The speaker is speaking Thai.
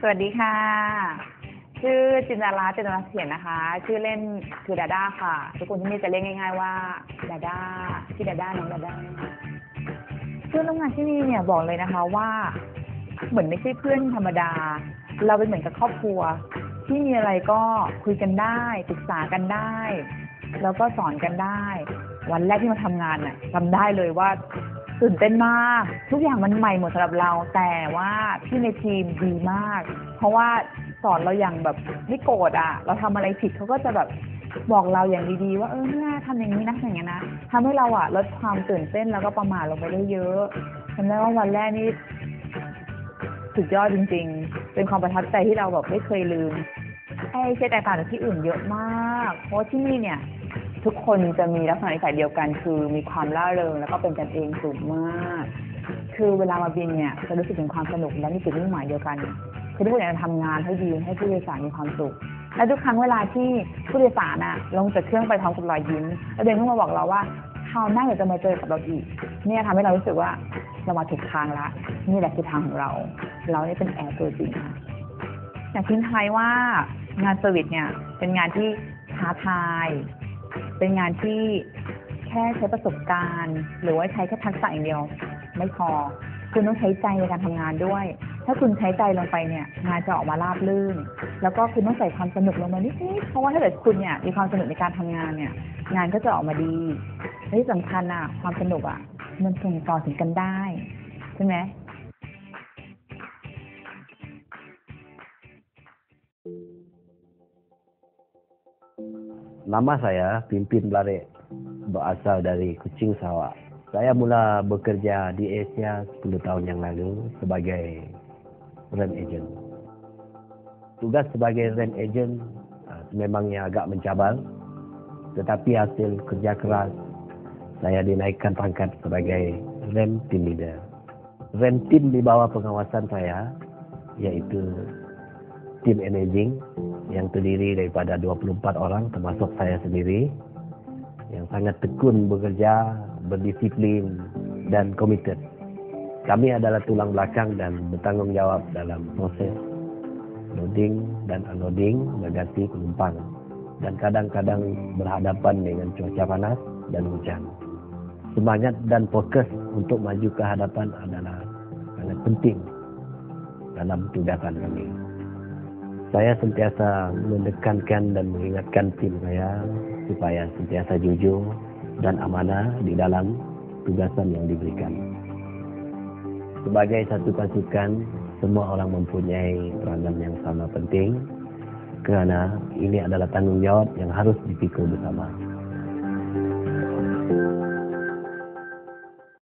สวัสดีค่ะ ชื่อจินดาราจินดาราเถียนนะคะ ชื่อเล่นคือดาด้าค่ะ ทุกคนที่นี่จะเรียกง่าย ๆ ว่าดาด้าพี่ดาด้าน้องดาด้าเพื่อนร่วมงานที่นี่เนี่ยบอกเลยนะคะว่า เหมือนไม่ใช่เพื่อนธรรมดา เราเป็นเหมือนกับครอบครัว ที่มีอะไรก็คุยกันได้ปรึกษากันได้ แล้วก็สอนกันได้ วันแรกที่มาทำงานน่ะจำได้เลยว่า ตื่นเต้นมาก ทุกอย่างมันใหม่หมดสำหรับเรา แต่ว่าพี่ในทีมดีมาก เพราะว่าสอนเราอย่างแบบไม่โกรธอะ เราทำอะไรผิดเขาก็จะแบบบอกเราอย่างดีๆ ว่าเออเนี่ยทำอย่างนี้นะอย่างเงี้นะทำให้เราอะลดความตื่นเต้นแล้วก็ประมาทลงไปได้เยอะจำได้ว่าวันแรกนี่สุดยอดจริง ๆ เป็นความประทับใจที่เราแบบไม่เคยลืมไอ้เช่แตกต่างจากที่อื่นเยอะมาก เพราะที่นี่เนี่ย ทุกคนจะมีลักษณะนิสัยเดียวกันคือมีความร่าเริงแล้วก็เป็นกันเองสูงมาก คือเวลามาบินเนี่ยจะรู้สึกถึงความสนุกและมีจุดมุ่งหมายเดียวกันคือทุกคนอยากจะทำงานให้ดีให้ผู้โดยสารมีความสุขและทุกครั้งเวลาที่ผู้โดยสารอะลงจากเครื่องไปพร้อมกับรอยยิ้มแล้วเดินเข้ามาบอกเราว่าคราวหน้าอยากจะมาเจอกับเราอีก เนี่ยทำให้เรารู้สึกว่าเรามาถูกทางละนี่แหละคือทางของเรา เราเนี่ยเป็นแอร์ตัวจริงค่ะอยากทิ้งท้ายว่างาน service เนี่ยเป็นงานที่ท้าทาย เป็นงานที่แค่ใช้ประสบการณ์ หรือว่าใช้แค่ทักษะอย่างเดียว ไม่พอ คุณต้องใช้ใจในการทำงานด้วย ถ้าคุณใช้ใจลงไปเนี่ย งานจะออกมาราบรื่น แล้วก็คุณต้องใส่ความสนุกลงมานิดๆเพราะว่าถ้าเกิดคุณเนี่ยมีความสนุกในการทำงานเนี่ย งานก็จะออกมาดีและที่สำคัญอะ ความสนุกอะ มันส่งต่อถึงกันได้ใช่ไหม Nama saya Pimpin Blarik, berasal dari Kuching Sarawak. Saya mula bekerja di Asia 10 tahun yang lalu sebagai rent agent. Tugas sebagai rent agent uh, memangnya agak mencabar, tetapi hasil kerja keras saya dinaikkan pangkat sebagai rent team leader. Rent team di bawah pengawasan saya iaitu tim managing yang terdiri daripada 24 orang termasuk saya sendiri yang sangat tekun bekerja, berdisiplin dan komited. Kami adalah tulang belakang dan bertanggungjawab dalam proses loading dan unloading bagasi penumpang dan kadang-kadang berhadapan dengan cuaca panas dan hujan. Semangat dan fokus untuk maju ke hadapan adalah sangat penting dalam tugasan kami. Saya sentiasa menekankan dan mengingatkan tim saya supaya sentiasa jujur dan amanah di dalam tugasan yang diberikan. Sebagai satu pasukan, semua orang mempunyai peranan yang sama penting kerana ini adalah tanggungjawab yang harus dipikul bersama.